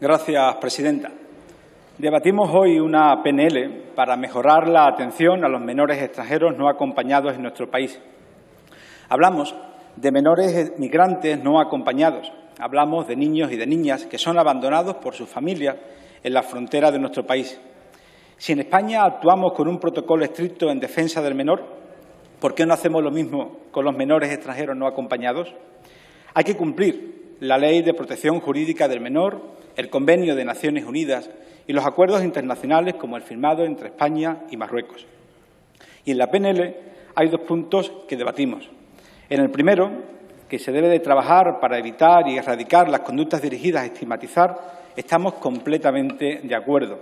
Gracias, presidenta. Debatimos hoy una PNL para mejorar la atención a los menores extranjeros no acompañados en nuestro país. Hablamos de menores migrantes no acompañados. Hablamos de niños y de niñas que son abandonados por sus familias en la frontera de nuestro país. Si en España actuamos con un protocolo estricto en defensa del menor, ¿por qué no hacemos lo mismo con los menores extranjeros no acompañados? Hay que cumplir la Ley de Protección Jurídica del Menor, el Convenio de Naciones Unidas y los acuerdos internacionales como el firmado entre España y Marruecos. Y en la PNL hay dos puntos que debatimos. En el primero, que se debe de trabajar para evitar y erradicar las conductas dirigidas a estigmatizar, estamos completamente de acuerdo.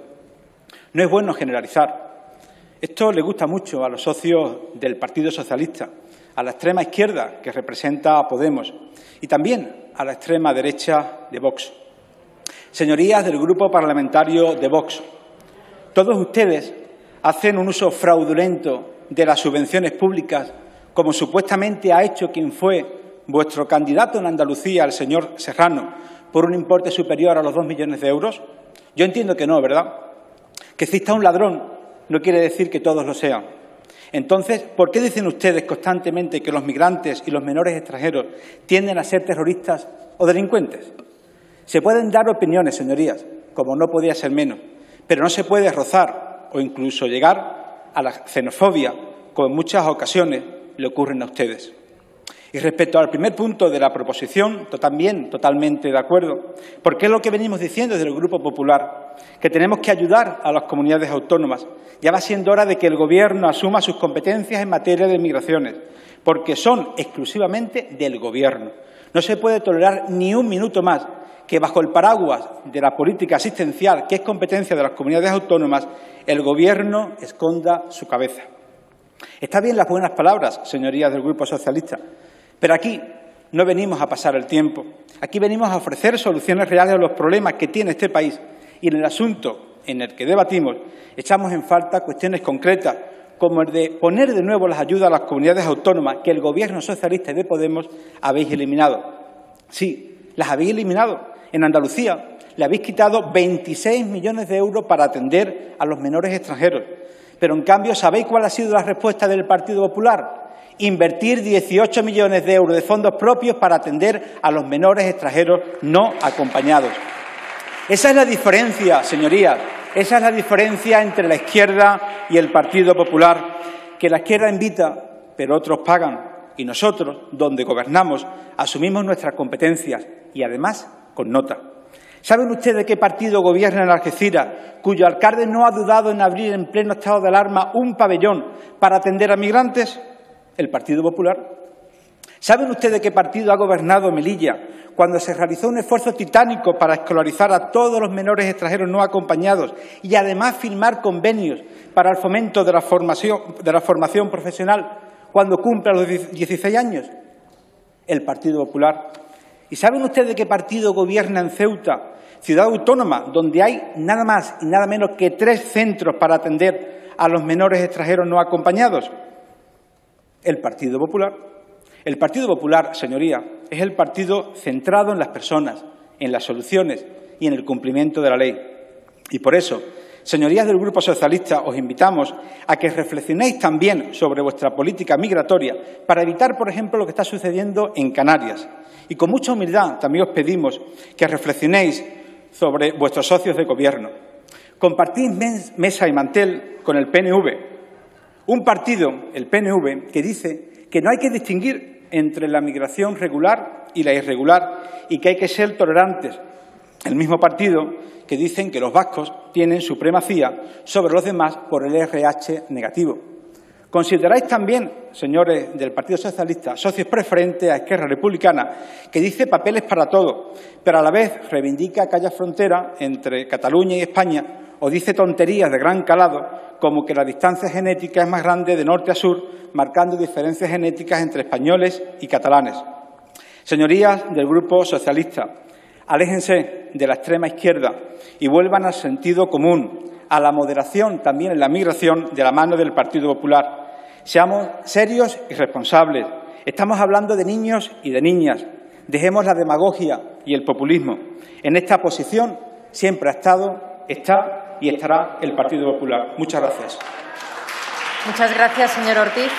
No es bueno generalizar. Esto le gusta mucho a los socios del Partido Socialista, a la extrema izquierda que representa a Podemos y también a la extrema derecha de Vox. Señorías del Grupo Parlamentario de Vox, todos ustedes hacen un uso fraudulento de las subvenciones públicas, como supuestamente ha hecho quien fue vuestro candidato en Andalucía, el señor Serrano, por un importe superior a los dos millones de euros. Yo entiendo que no, ¿verdad? Que exista un ladrón no quiere decir que todos lo sean. Entonces, ¿por qué dicen ustedes constantemente que los migrantes y los menores extranjeros tienden a ser terroristas o delincuentes? Se pueden dar opiniones, señorías, como no podía ser menos, pero no se puede rozar o incluso llegar a la xenofobia, como en muchas ocasiones le ocurren a ustedes. Y respecto al primer punto de la proposición, también totalmente de acuerdo, porque es lo que venimos diciendo desde el Grupo Popular, que tenemos que ayudar a las comunidades autónomas. Ya va siendo hora de que el Gobierno asuma sus competencias en materia de migraciones, porque son exclusivamente del Gobierno. No se puede tolerar ni un minuto más que bajo el paraguas de la política asistencial, que es competencia de las comunidades autónomas, el Gobierno esconda su cabeza. Está bien las buenas palabras, señorías del Grupo Socialista, pero aquí no venimos a pasar el tiempo. Aquí venimos a ofrecer soluciones reales a los problemas que tiene este país y en el asunto en el que debatimos echamos en falta cuestiones concretas como el de poner de nuevo las ayudas a las comunidades autónomas que el Gobierno socialista y de Podemos habéis eliminado. Sí, las habéis eliminado en Andalucía le habéis quitado 26 millones de euros para atender a los menores extranjeros. Pero, en cambio, ¿sabéis cuál ha sido la respuesta del Partido Popular? Invertir 18 millones de euros de fondos propios para atender a los menores extranjeros no acompañados. Esa es la diferencia, señorías. Esa es la diferencia entre la izquierda y el Partido Popular, que la izquierda invita, pero otros pagan. Y nosotros, donde gobernamos, asumimos nuestras competencias y, además, con nota. ¿Saben ustedes qué partido gobierna en Algeciras, cuyo alcalde no ha dudado en abrir en pleno estado de alarma un pabellón para atender a migrantes? El Partido Popular. ¿Saben ustedes qué partido ha gobernado Melilla cuando se realizó un esfuerzo titánico para escolarizar a todos los menores extranjeros no acompañados y además firmar convenios para el fomento de la formación, de la formación profesional cuando cumpla los 16 años? El Partido Popular. ¿Y saben ustedes qué partido gobierna en Ceuta, ciudad autónoma, donde hay nada más y nada menos que tres centros para atender a los menores extranjeros no acompañados? El Partido Popular. El Partido Popular, señoría, es el partido centrado en las personas, en las soluciones y en el cumplimiento de la ley. Y por eso, señorías del Grupo Socialista, os invitamos a que reflexionéis también sobre vuestra política migratoria para evitar, por ejemplo, lo que está sucediendo en Canarias, y con mucha humildad también os pedimos que reflexionéis sobre vuestros socios de gobierno. Compartid mesa y mantel con el PNV, un partido, el PNV, que dice que no hay que distinguir entre la migración regular y la irregular y que hay que ser tolerantes. El mismo partido que dicen que los vascos tienen supremacía sobre los demás por el RH negativo. Consideráis también, señores del Partido Socialista, socios preferentes a Esquerra Republicana, que dice papeles para todo, pero a la vez reivindica que haya frontera entre Cataluña y España o dice tonterías de gran calado como que la distancia genética es más grande de norte a sur, marcando diferencias genéticas entre españoles y catalanes. Señorías del Grupo Socialista, aléjense de la extrema izquierda y vuelvan al sentido común, a la moderación también en la migración de la mano del Partido Popular. Seamos serios y responsables. Estamos hablando de niños y de niñas. Dejemos la demagogia y el populismo. En esta posición siempre ha estado, está y estará el Partido Popular. Muchas gracias. Muchas gracias, señor Ortiz.